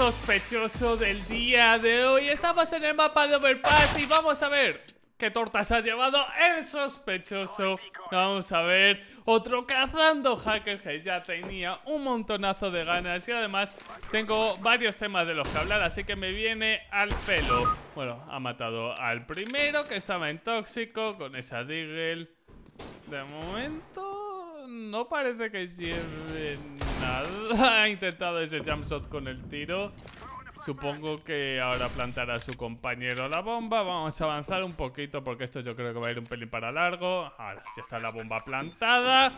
Sospechoso del día de hoy. Estamos en el mapa de Overpass y vamos a ver qué tortas ha llevado el sospechoso. Vamos a ver otro cazando hacker que ya tenía un montonazo de ganas y además tengo varios temas de los que hablar, así que me viene al pelo. Bueno, ha matado al primero que estaba en tóxico con esa Deagle. De momento no parece que sirve nada. Ha intentado ese jumpshot con el tiro. Supongo que ahora plantará a su compañero la bomba. Vamos a avanzar un poquito porque esto yo creo que va a ir un pelín para largo. Ahora ya está la bomba plantada.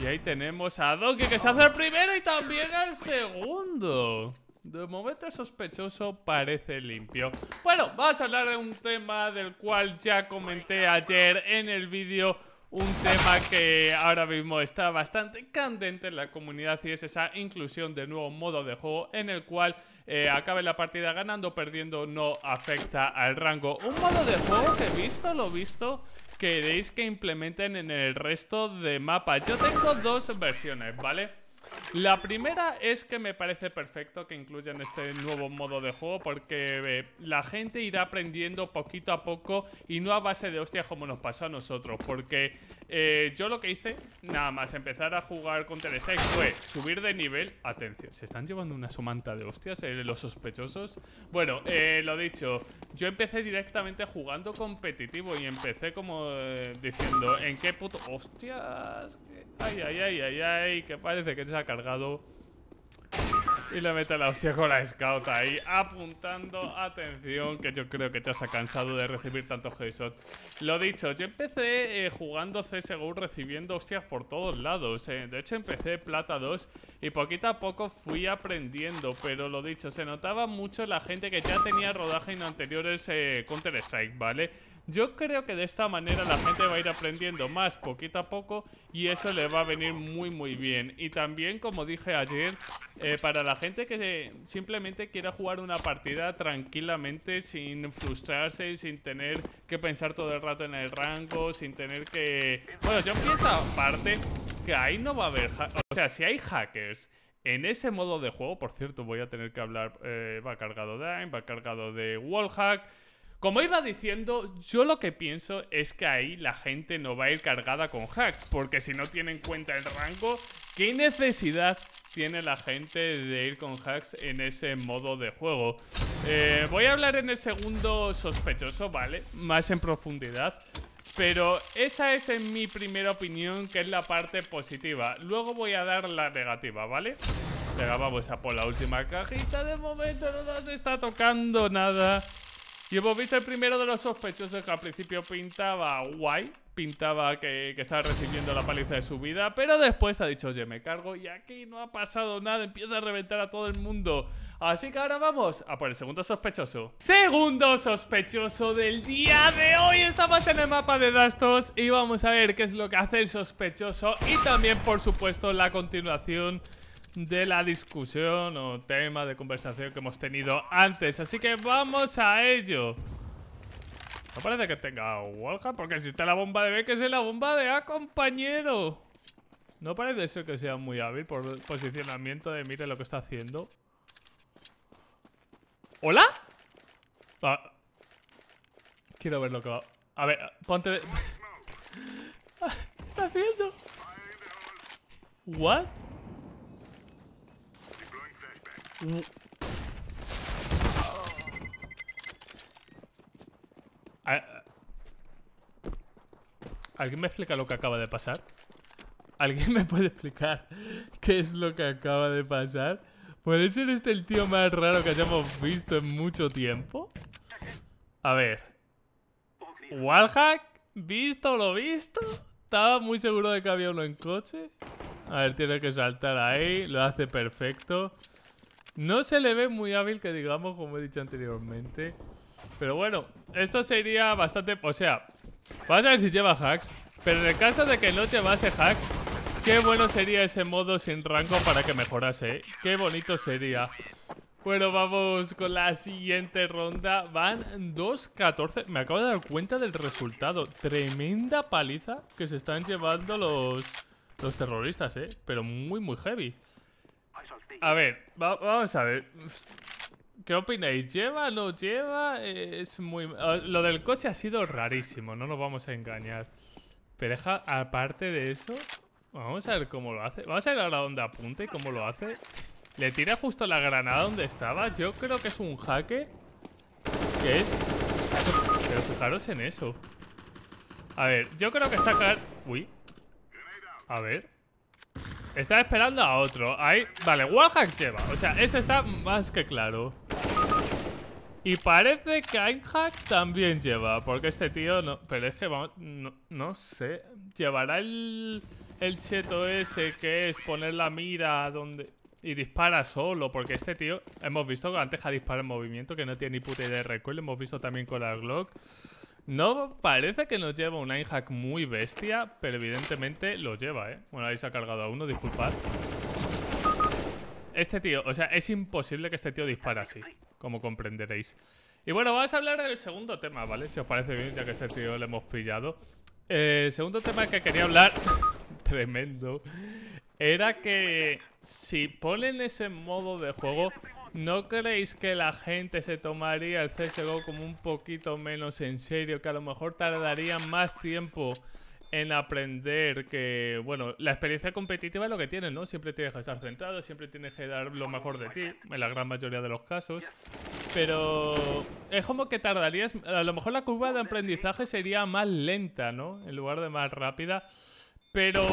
Y ahí tenemos a Donkey que se hace el primero y también el segundo. De momento sospechoso parece limpio. Bueno, vamos a hablar de un tema del cual ya comenté ayer en el vídeo un tema que ahora mismo está bastante candente en la comunidad y es esa inclusión de nuevo modo de juego en el cual eh, acabe la partida ganando o perdiendo no afecta al rango. Un modo de juego que visto lo visto queréis que implementen en el resto de mapas. Yo tengo dos versiones, ¿vale? La primera es que me parece perfecto que incluyan este nuevo modo de juego porque eh, la gente irá aprendiendo poquito a poco y no a base de hostias como nos pasó a nosotros. Porque eh, yo lo que hice, nada más empezar a jugar con Strike fue subir de nivel. Atención, ¿se están llevando una sumanta de hostias eh, los sospechosos? Bueno, lo dicho, yo empecé directamente jugando competitivo y empecé como diciendo, ¿en qué puto... ¡Hostias! Ay, ay, ay, ay, ay, que parece que se ha cargado. Y le mete la hostia con la scout ahí, apuntando, atención, que yo creo que ya se ha cansado de recibir tantos headshot. Lo dicho, yo empecé eh, jugando CSGO recibiendo hostias por todos lados. Eh. De hecho, empecé Plata 2 y poquito a poco fui aprendiendo. Pero lo dicho, se notaba mucho la gente que ya tenía rodaje en anteriores eh, Counter-Strike, ¿vale? Yo creo que de esta manera la gente va a ir aprendiendo más poquito a poco y eso le va a venir muy muy bien. Y también, como dije ayer, eh, para la gente que simplemente quiera jugar una partida tranquilamente, sin frustrarse, sin tener que pensar todo el rato en el rango, sin tener que... Bueno, yo pienso aparte que ahí no va a haber... O sea, si hay hackers en ese modo de juego, por cierto, voy a tener que hablar... Eh, va cargado de AIM, va cargado de wallhack... Como iba diciendo, yo lo que pienso es que ahí la gente no va a ir cargada con hacks, porque si no tiene en cuenta el rango, ¿qué necesidad tiene la gente de ir con hacks en ese modo de juego? Eh, voy a hablar en el segundo sospechoso, ¿vale? Más en profundidad. Pero esa es en mi primera opinión, que es la parte positiva. Luego voy a dar la negativa, ¿vale? Venga, vamos a por la última cajita. De momento no nos está tocando nada. Y hemos visto el primero de los sospechosos que al principio pintaba guay, pintaba que, estaba recibiendo la paliza de su vida, pero después ha dicho, oye, me cargo y aquí no ha pasado nada, empieza a reventar a todo el mundo. Así que ahora vamos a por el segundo sospechoso. Segundo sospechoso del día de hoy. Estamos en el mapa de Dastos y vamos a ver qué es lo que hace el sospechoso y también, por supuesto, la continuación de la discusión o tema de conversación que hemos tenido antes. Así que vamos a ello. No parece que tenga wallhack porque existe la bomba de B, que es la bomba de A, compañero. No parece ser que sea muy hábil por posicionamiento de mire lo que está haciendo. ¿Hola? Ah. Quiero ver lo que va... A ver, ponte... De... ¿Qué está haciendo? ¿What? ¿Alguien me explica lo que acaba de pasar? ¿Alguien me puede explicar qué es lo que acaba de pasar? ¿Puede ser este el tío más raro que hayamos visto en mucho tiempo? A ver. ¿Wallhack? ¿Visto lo visto? Estaba muy seguro de que había uno en coche. A ver, tiene que saltar ahí. Lo hace perfecto. No se le ve muy hábil que digamos, como he dicho anteriormente. Pero bueno, esto sería bastante... O sea, vamos a ver si lleva hacks. Pero en el caso de que no llevase hacks, qué bueno sería ese modo sin rango para que mejorase. ¿eh? Qué bonito sería. Bueno, vamos con la siguiente ronda. Van 2-14. Me acabo de dar cuenta del resultado. Tremenda paliza que se están llevando los, los terroristas, ¿eh? Pero muy, muy heavy. A ver, vamos a ver. ¿Qué opináis? ¿Lleva, no lleva? Es muy... Lo del coche ha sido rarísimo, no nos vamos a engañar. Pero aparte de eso, vamos a ver cómo lo hace. Vamos a ver ahora dónde apunta y cómo lo hace. Le tira justo la granada donde estaba. Yo creo que es un jaque. Que es... Pero fijaros en eso. A ver, yo creo que está claro... Uy. A ver. Está esperando a otro. Ahí. Vale, Wallhack lleva. O sea, eso está más que claro. Y parece que Einhack también lleva. Porque este tío no. Pero es que vamos. No, sé. Llevará el. El cheto ese que es poner la mira donde. Y dispara solo. Porque este tío. Hemos visto que antes ha disparado en movimiento. Que no tiene ni puta idea de recoil. Hemos visto también con la Glock. No parece que nos lleva un hack muy bestia, pero evidentemente lo lleva, ¿eh? Bueno, ahí se ha cargado a uno, disculpad. Este tío, o sea, es imposible que este tío dispare así, como comprenderéis. Y bueno, vamos a hablar del segundo tema, ¿vale? Si os parece bien, ya que este tío le hemos pillado. Eh, segundo tema que quería hablar, tremendo, era que si ponen ese modo de juego ¿No creéis que la gente se tomaría el CSGO como un poquito menos en serio? Que a lo mejor tardaría más tiempo en aprender que, bueno, la experiencia competitiva es lo que tienes, ¿no? Siempre tienes que estar centrado, siempre tienes que dar lo mejor de ti, en la gran mayoría de los casos. Pero es como que tardarías, a lo mejor la curva de aprendizaje sería más lenta, ¿no? En lugar de más rápida. Pero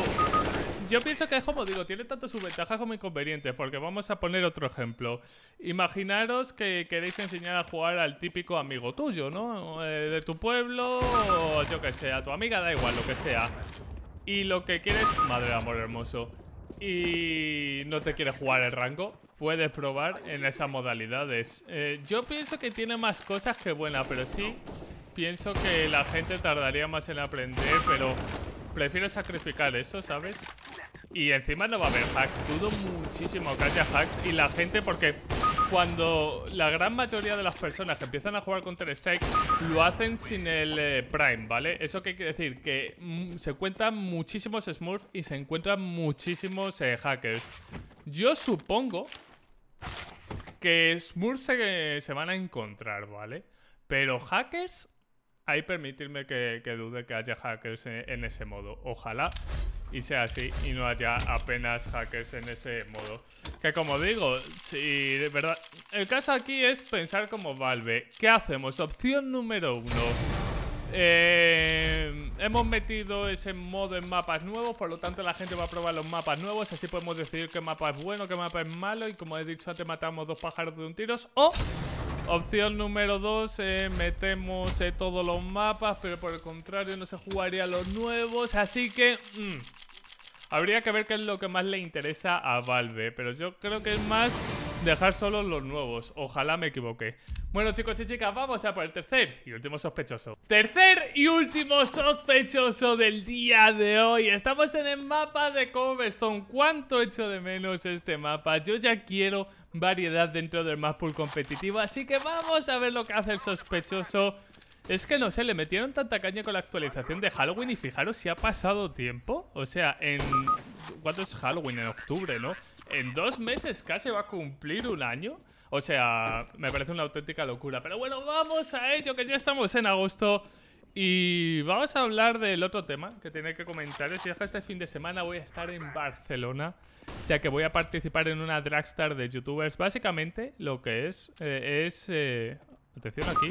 yo pienso que es como digo, tiene tanto sus ventajas como inconvenientes, porque vamos a poner otro ejemplo. Imaginaros que queréis enseñar a jugar al típico amigo tuyo, ¿no? Eh, de tu pueblo, o yo que sé, a tu amiga, da igual, lo que sea. Y lo que quieres, madre de amor hermoso, y no te quiere jugar el rango, puedes probar en esas modalidades. Eh, yo pienso que tiene más cosas que buena, pero sí pienso que la gente tardaría más en aprender, pero prefiero sacrificar eso, ¿sabes? Y encima no va a haber hacks. Dudo muchísimo que haya hacks. Y la gente, porque cuando la gran mayoría de las personas que empiezan a jugar Counter-Strike lo hacen sin el eh, Prime, ¿vale? ¿Eso qué quiere decir? Que mm, se cuentan muchísimos Smurfs y se encuentran muchísimos eh, hackers. Yo supongo que Smurfs se, se van a encontrar, ¿vale? Pero hackers Ahí permitirme que, dude que haya hackers en, ese modo. Ojalá y sea así y no haya apenas hackers en ese modo. Que como digo, si de verdad... El caso aquí es pensar como Valve. ¿Qué hacemos? Opción número uno. Eh, hemos metido ese modo en mapas nuevos, por lo tanto la gente va a probar los mapas nuevos, así podemos decidir qué mapa es bueno, qué mapa es malo y como he dicho antes matamos dos pájaros de un tiro. O Opción número 2, eh, metemos eh, todos los mapas, pero por el contrario no se jugaría los nuevos, así que... Mm, habría que ver qué es lo que más le interesa a Valve, pero yo creo que es más dejar solo los nuevos. Ojalá me equivoque. Bueno, chicos y chicas, vamos a por el tercer y último sospechoso. Tercer y último sospechoso del día de hoy. Estamos en el mapa de Cobblestone. ¿Cuánto echo de menos este mapa? Yo ya quiero variedad dentro del map pool competitivo. Así que vamos a ver lo que hace el sospechoso. Es que no sé, le metieron tanta caña con la actualización de Halloween y fijaros si ha pasado tiempo. O sea, en... ¿Cuánto es Halloween? En octubre, ¿no? En dos meses casi va a cumplir un año. O sea, me parece una auténtica locura. Pero bueno, vamos a ello, que ya estamos en agosto. Y vamos a hablar del otro tema que tiene que comentar. Es que este fin de semana voy a estar en Barcelona ya que voy a participar en una dragstar de youtubers. Básicamente lo que es, eh, es... Eh, atención aquí.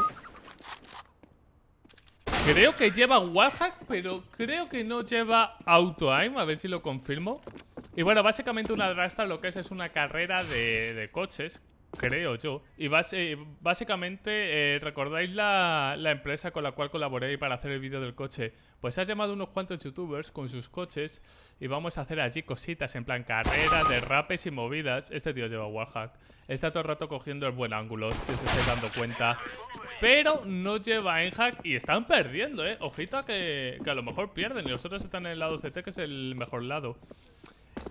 Creo que lleva wallhack, pero creo que no lleva auto-aim. A ver si lo confirmo. Y bueno, básicamente una dragstar lo que es es una carrera de coches creo yo. Y básicamente, eh, ¿recordáis la, empresa con la cual colaboré para hacer el vídeo del coche? Pues ha llamado unos cuantos youtubers con sus coches y vamos a hacer allí cositas en plan carrera, derrapes y movidas. Este tío lleva wallhack. Está todo el rato cogiendo el buen ángulo, si os estáis dando cuenta. Pero no lleva enhack y están perdiendo, ¿eh? Ojito a que, que a lo mejor pierden y los otros están en el lado CT, que es el mejor lado.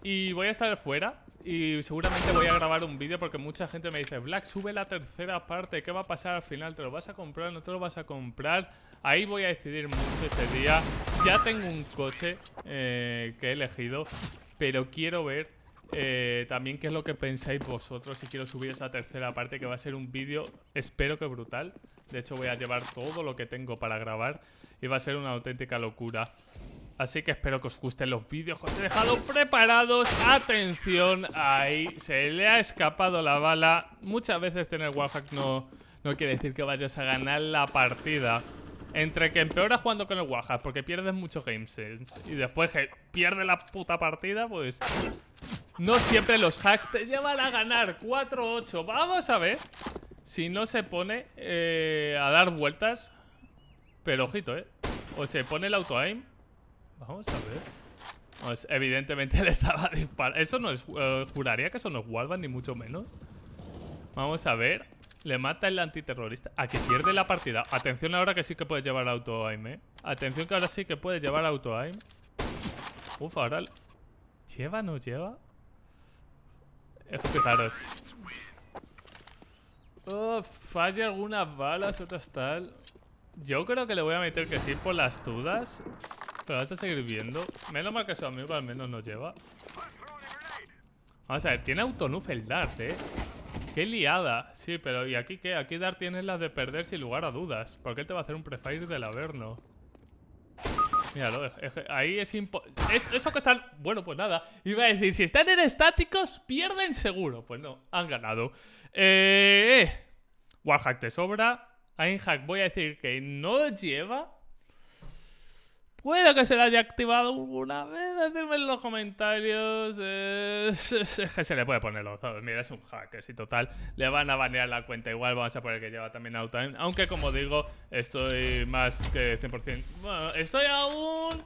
Y voy a estar fuera y seguramente voy a grabar un vídeo porque mucha gente me dice Black, sube la tercera parte, ¿qué va a pasar al final? ¿Te lo vas a comprar? ¿No te lo vas a comprar? Ahí voy a decidir mucho ese día Ya tengo un coche eh, que he elegido Pero quiero ver eh, también qué es lo que pensáis vosotros si quiero subir esa tercera parte que va a ser un vídeo, espero que brutal. De hecho voy a llevar todo lo que tengo para grabar y va a ser una auténtica locura. Así que espero que os gusten los vídeos Os he dejado preparados Atención, ahí Se le ha escapado la bala Muchas veces tener wallhack no, no quiere decir que vayas a ganar la partida entre que empeoras jugando con el wallhack porque pierdes mucho game sense y después que pierdes la puta partida, pues no siempre los hacks te llevan a ganar 4-8. Vamos a ver si no se pone eh, a dar vueltas. Pero ojito, ¿eh? O se pone el auto-aim. Vamos a ver. Pues evidentemente le estaba disparando. Eso no es... Eh, juraría que eso no es wallbang, ni mucho menos. Vamos a ver. Le mata el antiterrorista. A que pierde la partida. Atención ahora que sí que puede llevar auto-aim, ¿eh? Atención que ahora sí que puede llevar auto-aim. Uf, ahora... ¿Lleva no lleva? Fijaros. Oh, falla algunas balas, otras tal. Yo creo que le voy a meter que sí por las dudas. Pero vas a seguir viendo. Menos mal que su amigo al menos no lleva. Vamos a ver, tiene autonuf el Dart, eh. Qué liada. Sí, pero ¿y aquí qué? Aquí Dart tienes las de perder sin lugar a dudas. Porque él te va a hacer un prefire del Averno. Míralo, ahí es imposible. Eso que están... Bueno, pues nada. Iba a decir, si están en estáticos, pierden seguro. Pues no, han ganado. Eh... eh. Warhack te sobra. Einhack voy a decir que no lleva. Puede que se la haya activado alguna vez. Decidme en los comentarios. es, que se le puede poner los dos. Mira, es un hacker. Si total le van a banear la cuenta, igual vamos a poner que lleva también Outtime. Aunque, como digo, estoy más que 100%. Bueno, estoy aún.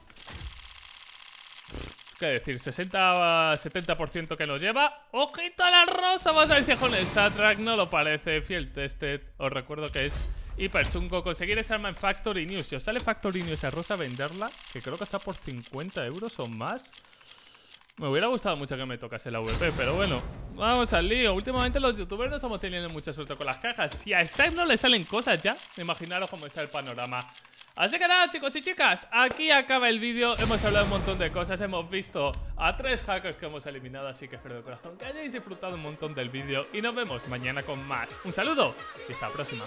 ¿Qué decir? 60-70% que lo lleva. ¡Ojito a la rosa! Vamos a ver si con Star Track no lo parece. Fiel Tested. Os recuerdo que es hiper chungo conseguir esa arma en Factory News. Si os sale Factory News a rosa venderla, que creo que está por 50 euros o más. Me hubiera gustado mucho que me tocase la VP, pero bueno, vamos al lío. Últimamente los youtubers no estamos teniendo mucha suerte con las cajas. Si a Steve no le salen cosas ya, imaginaros cómo está el panorama. Así que nada chicos y chicas, aquí acaba el vídeo. Hemos hablado un montón de cosas, hemos visto a tres hackers que hemos eliminado Así que espero de corazón que hayáis disfrutado un montón del vídeo Y nos vemos mañana con más. Un saludo y hasta la próxima